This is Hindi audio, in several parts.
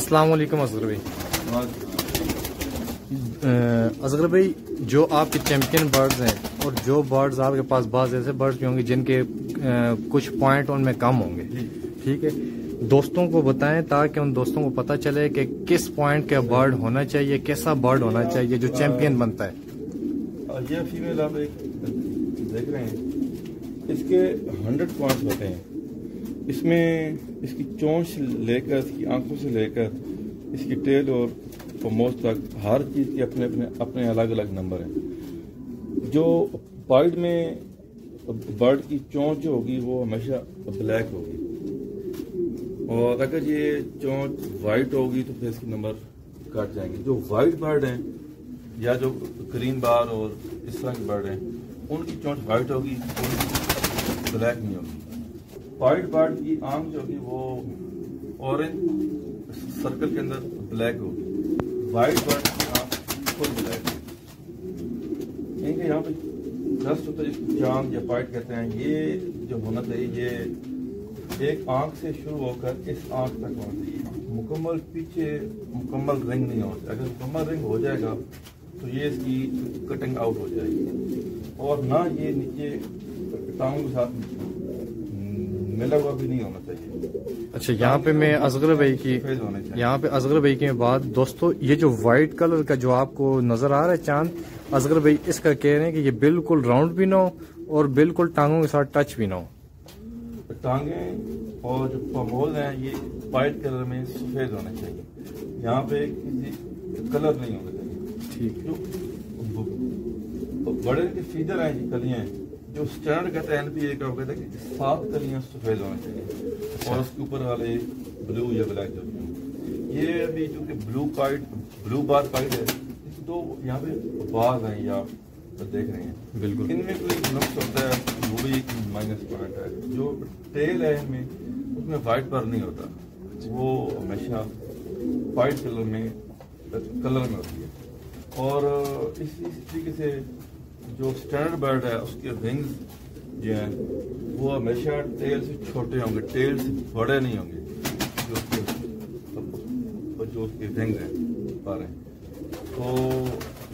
अस्सलाम वालेकुम असगर भाई। असगर भाई, जो आपके चैंपियन बर्ड्स हैं और जो बर्ड्स आपके पास बाज ऐसे बर्ड्स भी होंगे जिनके कुछ पॉइंट उनमें कम होंगे, ठीक है? दोस्तों को बताएँ ताकि उन दोस्तों को पता चले कि किस पॉइंट का बर्ड होना चाहिए, कैसा बर्ड होना चाहिए जो चैंपियन बनता है। ये फीमेल आप एक देख रहे हैं, इसके हंड्रेड पॉइंट्स होते हैं। इसमें इसकी चोंच लेकर, इसकी आँखों से लेकर, इसकी टेल और मोस्ट तक हर चीज़ के अपने अपने अपने अलग अलग नंबर हैं। जो पाइड में बर्ड की चोंच होगी, वो हमेशा ब्लैक होगी। और अगर ये चोंच वाइट होगी तो फिर इसके नंबर कट जाएँगे। जो वाइट बर्ड हैं, या जो ग्रीन बार और इस तरह के बर्ड हैं, उनकी चोंच वाइट होगी, उनकी ब्लैक नहीं होगी। वाइट बर्ड की आँख जो होगी वो ऑरेंज सर्कल के अंदर ब्लैक होगी। वाइट बर्ड की आँख फुल ब्लैक होगी। यहाँ पे दस्ट होता है चाँद या पाइट कहते हैं, ये जो होना चाहिए, ये एक आँख से शुरू होकर इस आँख तक होना चाहिए। मुकम्मल पीछे मुकम्मल रिंग नहीं होता। अगर मुकम्मल रिंग हो जाएगा तो ये इसकी कटिंग आउट हो जाएगी। और ना ये नीचे टांगों के साथ मिला हुआ भी नहीं होना चाहिए। अच्छा यहाँ पे मैं असगर भाई की यहाँ पे असगर भाई के बाद दोस्तों ये जो व्हाइट कलर का जो आपको नज़र आ रहा है चाँद असगर भाई इसका कह रहे हैं कि ये बिल्कुल राउंड भी ना हो और बिल्कुल टांगों के साथ टच भी ना हो। टांगे और जो पमोल है ये व्हाइट कलर में सफ़ेद होने चाहिए। यहाँ पे किसी कलर नहीं होना चाहिए। ठीक। जो बड़े के फीदर हैं कलियाँ जो स्टैंडर्ड कहते हैं एनपीए का वो कहते हैं कि सात कलियाँ सफ़ेद होनी चाहिए। और उसके ऊपर वाले ब्लू या ब्लैक जो ये अभी चूँकि ब्लू पाइट ब्लू बार पाइट है तो यहाँ पे बाग हैं या देख रहे हैं। बिल्कुल। इनमें कोई नुक्स होता है वो भी एक माइनस पॉइंट है। जो टेल है इनमें उसमें वाइट पर नहीं होता। वो हमेशा वाइट कलर में कलर में होती है। और इस इस तरीके से जो स्टैंडर्ड बर्ड है, उसके विंग्स जो हैं, वो हमेशा टेल से छोटे होंगे टेल से बड़े नहीं होंगे, जो उसके जो उसके विंग्स हैं पर हैं तो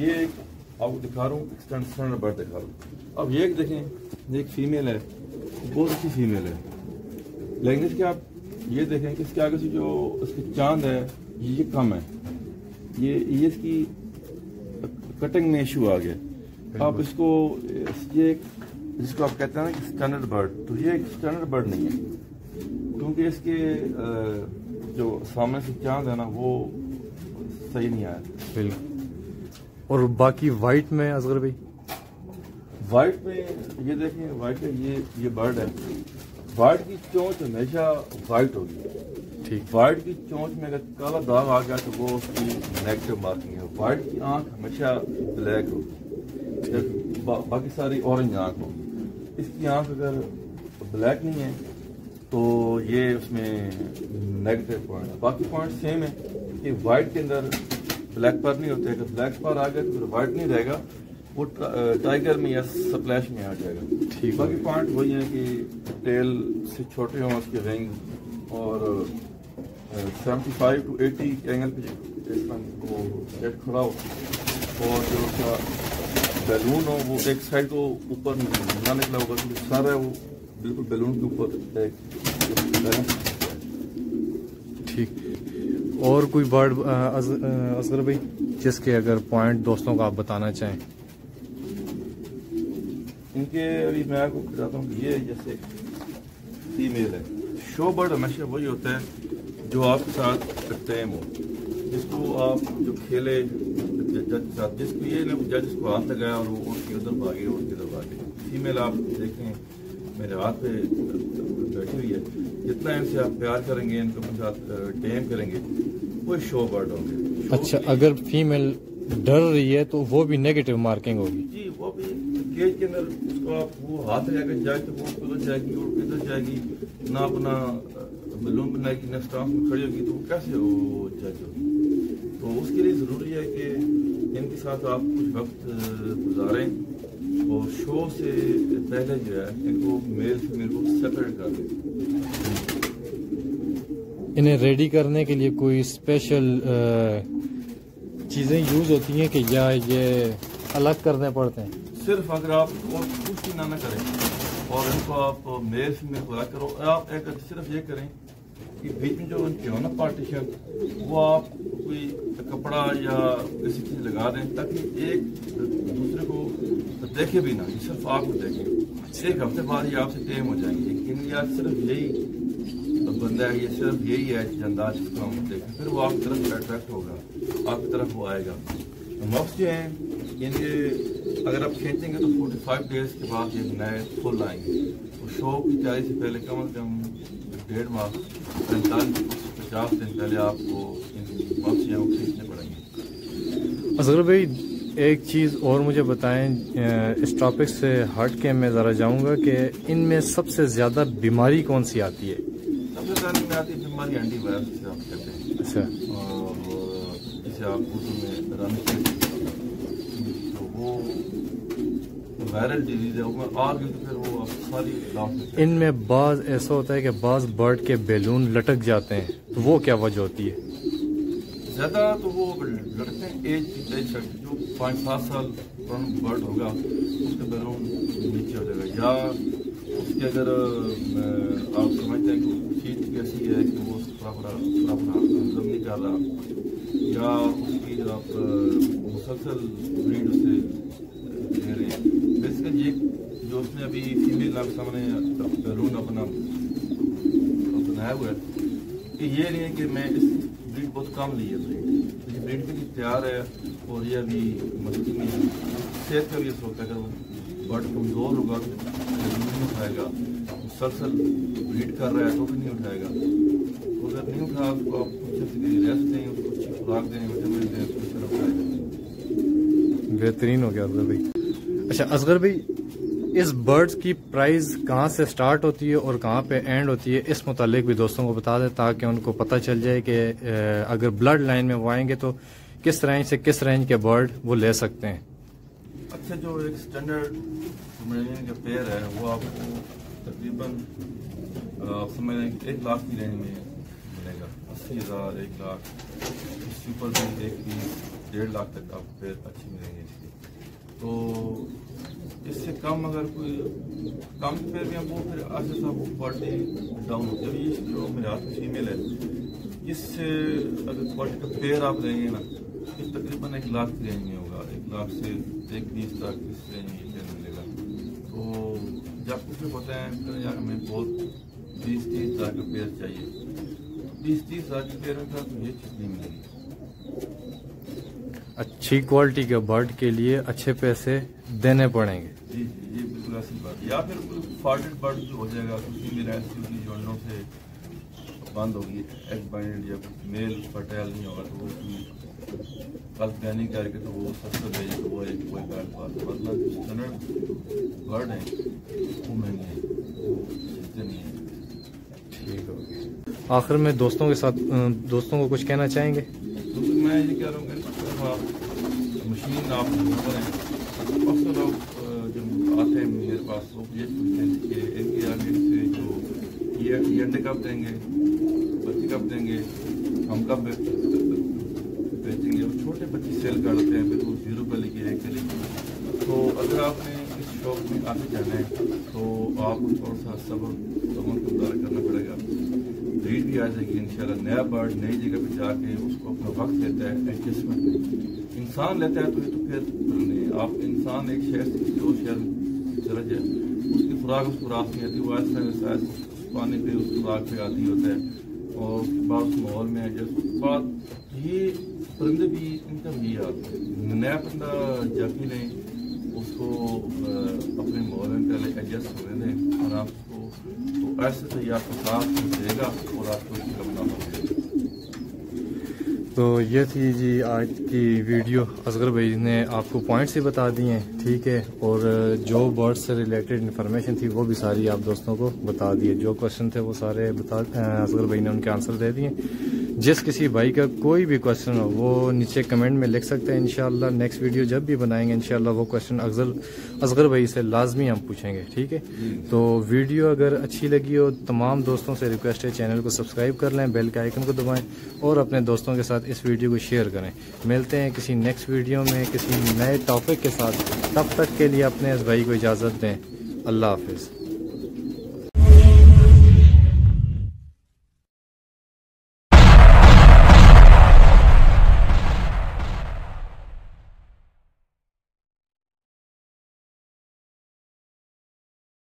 ये एक आपको दिखा रहा हूँ स्टैंडर्ड बर्ड दिखा रहा हूँ। अब ये एक देखें एक फीमेल है, बहुत अच्छी फीमेल है। लेकिन इसके आप ये देखें कि इसके आगे से जो इसकी चाँद है, ये कम है। ये ये इसकी कटिंग में इशू आ गया। आप इसको ये जिसको आप कहते हैं ना स्टैंडर्ड बर्ड तो ये एक स्टैंडर्ड बर्ड नहीं है। क्योंकि इसके जो सामने से चाँद है ना वो सही नहीं आया। बिल्कुल। और बाकी वाइट में असगर भाई? वाइट में ये देखें वाइट में ये ये बर्ड है। वाइट की चोंच हमेशा वाइट होगी। ठीक। वाइट की चोंच में अगर काला दाग आ गया तो वो उसकी नेगेटिव मार्किंग है। वाइट की आँख हमेशा ब्लैक होगी। बा, बाकी सारी ऑरेंज आँख होगी इसकी आँख अगर ब्लैक नहीं है तो ये उसमें नेगेटिव पॉइंट है। बाकी पॉइंट सेम है कि वाइट के अंदर ब्लैक पर नहीं होते। अगर ब्लैक पर आ गया तो फिर वाइट नहीं रहेगा। वो टाइगर में या स्प्लैश में आ जाएगा। ठीक बाकी पॉइंट वही है कि टेल से छोटे हों उसके विंग और seventy five to eighty angle पे वो जेट खड़ा हो। और जो उसका बैलून हो वो एक साइड को ऊपर ना निकला होगा क्योंकि सारा वो बिल्कुल बैलून के ऊपर ठीक। और कोई बर्ड असगर भाई जिसके अगर पॉइंट दोस्तों को आप बताना चाहें। इनके अभी मैं आपको बताता हूँ ये जैसे फीमेल है। शो बर्ड हमेशा वही होता है जो आपके साथ टैम हो जिसको आप जो खेले जज के साथ जिसको ये जज जिसको हाथ लगाया और वो उठ के उधर भागे उठ के उधर भागे। फीमेल आप देखें मेरे हाथ पे बैठी हुई है। जितना इनसे आप प्यार करेंगे इनको अपने साथ टेम करेंगे वो शो बर्ड होंगे। अच्छा अगर फीमेल डर रही है तो वो भी नेगेटिव मार्किंग होगी। जी वो भी केज के अंदर उसको आप वो हाथ लगाकर जाए तो वो उधर जाएगी और इधर जाएगी ना अपना बलून बनाएगी नेक्स्ट स्टाफ में खड़ी होगी तो वो कैसे वो जज होगी? तो उसके लिए ज़रूरी है कि इनके साथ आप कुछ वक्त गुजारें और शो से पहले जो है इनको मेल फीमेल को सेपरेट कर दें। इन्हें रेडी करने के लिए कोई स्पेशल चीज़ें यूज़ होती हैं कि या ये अलग करने पड़ते हैं? सिर्फ़ अगर आप और कुछ भी ना ना करें और इनको आप मेल फीमेल को अलग करो आप एक सिर्फ़ ये करें कि बीच में जो उनके हो ना पार्टीशन वो आप कोई कपड़ा या किसी चीज़ लगा दें ताकि एक दूसरे को देखे भी ना सिर्फ़ आपको देखें। एक हफ़्ते बाद ये आपसे टेम हो जाएँगे लेकिन या सिर्फ़ यही तो बंदा है ये सिर्फ़ यही है अंदाज हम देखें। फिर वो आपकी तरफ़ अट्रैक्ट होगा आपकी तरफ़ वो आएगा। मफ्स जो हैं इनके अगर आप खींचेंगे तो 45 डेज़ के बाद ये नए फुल आएँगे तो शो की तैयारी से पहले कम अज़ कम डेढ़ माह पैंतालीस पचास दिन पहले आपको खींचने पड़ेंगे। असगर भाई एक चीज़ और मुझे बताएँ इस टॉपिक से हट के मैं ज़रा जाऊँगा कि इनमें सबसे ज़्यादा बीमारी कौन सी आती है? सबसे ज़्यादा आती है बीमारी एंटी वायरस से आप कहते हैं। अच्छा। और जिसे आप उर्दू में रन वायरल डिज़ीज़ है उसमें आ गई तो फिर वो सारी इनमें बाज ऐसा होता है कि बाज बर्ड के बैलून लटक जाते हैं तो वो क्या वजह होती है? ज़्यादा तो वो लड़ते हैं एज एज जो पाँच, सात साल पुराना बर्ड होगा, उसके बैलून नीचे हो जाएगा। या उसके अगर आप समझते हैं कि चीज़ कैसी है कि वो पूरा पूरा पूरा हजम नहीं कर रहा, या उसकी आप मुसलसल ब्रीड उससे ले रहे हैं। बेसिकली ये जो उसने अभी फीमेल आपके सामने बैलून अपना बनाया हुआ है, कि ये नहीं है कि मैं इस ब्रीड बहुत कम ली है तो ये ब्रीड के लिए तैयार है और ये अभी मस्ती में सेहत का भी होता है अगर बर्ड कमज़ोर होगा तो नहीं उठाएगा मुसलसल ब्रीड कर रहा है तो भी नहीं उठाएगा तो अगर नहीं उठा तो आप अच्छे रेस्ट दें उसको अच्छी खुराक दें विटामिन दें उठाएगा बेहतरीन हो गया भाई अच्छा असगर भाई इस बर्ड्स की प्राइस कहाँ से स्टार्ट होती है और कहाँ पे एंड होती है, इस मुतालिक भी दोस्तों को बता दें ताकि उनको पता चल जाए कि अगर ब्लड लाइन में वो आएँगे तो किस रेंज से किस रेंज के बर्ड वो ले सकते हैं। अच्छा जो एक स्टैंडर्ड का पेयर है, वो आपको तकरीबन आप समझ एक लाख की रेंज में मिलेगा। अस्सी हज़ार, एक लाख। भी एक डेढ़ लाख तक आपको पेयर अच्छी मिलेंगे तो इससे कम अगर कोई, कम फिर भी वो फिर आगे सा वो क्वालिटी डाउन होती है ये जो मेरे हाथ में फीमेल है इससे अगर क्वालिटी का पेयर आप लेंगे ना तो तकरीबन एक लाख की रेंज में होगा। एक लाख से एक बीस लाख इस रेंज में मिलेगा। तो जब कुछ भी होता है फिर यार, हमें बहुत बीस तीस हज़ार का पेयर चाहिए। बीस तीस हज़ार के पेयर में ये चीज़ नहीं मिलेगी। अच्छी क्वालिटी के बर्ड के लिए अच्छे पैसे देने पड़ेंगे। जी जी बिल्कुल ऐसी बात। या फिर फॉल्टेड बर्ड जो हो जाएगा क्योंकि मेरा ऐसी जो अंडों से बंद होगी एग बाइंड या मेल फर्टाइल नहीं होगा तो वो कल पैनी करके तो वो सस्ता भेजे तो वो एक कोई बैड बात जो स्टैंडर्ड बर्ड है वो महँगे हैं नहीं है। ठीक हो आखिर में दोस्तों के साथ दोस्तों को कुछ कहना चाहेंगे? तो मैं ये कह रहा हूँ आप, मशीन आप करें अक्सर लोग जब आते हैं मेरे पास तो ये पूछते हैं कि इनके आगे से जो ये अंडे कब देंगे? बच्चे कब देंगे? हम कब बेचेंगे? और छोटे बच्चे सेल करते हैं, बिल्कुल ज़ीरो पर लेके एक के तो अगर आपने इस शॉप में आगे जाना है तो आपको थोड़ा सा सबर समझ गुजार करना पड़ेगा। ब्रीड भी आ जाएगी, इंशाल्लाह। नया बर्ड नई जगह पे जाके उसको अपना वक्त लेता है एडजस्टमेंट इंसान लेता है तो ये तो फिर आप इंसान एक शहर से और शहर चला जाए, उसकी खुराक उसको रात नहीं आती वो ऐसा उस पानी पे उस खुराक पे आती होता है, और उसके बाद उस माहौल में एडजस्ट बाद ये परिंदे भी, इनका भी आता नया परिंदा जाके नहीं, उसको अपने माहौल में पहले एडजस्ट होने दें, और आप तो ऐसे से ही आपको साथ देगा और आपको तो ये थी जी आज की वीडियो। असगर भाई ने आपको पॉइंट्स ही बता दिए हैं, ठीक है? और जो बर्ड्स से रिलेटेड इन्फॉर्मेशन थी, वो भी सारी आप दोस्तों को बता दिए। जो क्वेश्चन थे, वो सारे बता असगर भाई ने उनके आंसर दे दिए। जिस किसी भाई का कोई भी क्वेश्चन हो वो नीचे कमेंट में लिख सकते हैं इंशाल्लाह नेक्स्ट वीडियो जब भी बनाएँगे इंशाल्लाह वो क्वेश्चन अफजल असगर भाई से लाजमी हम पूछेंगे ठीक है? तो वीडियो अगर अच्छी लगी हो तमाम दोस्तों से रिक्वेस्ट है चैनल को सब्सक्राइब कर लें बेल के आइकन को दबाएँ और अपने दोस्तों के साथ इस वीडियो को शेयर करें। मिलते हैं किसी नेक्स्ट वीडियो में किसी नए टॉपिक के साथ। तब तक के लिए अपने इस भाई को इजाज़त दें। अल्लाह हाफिज़।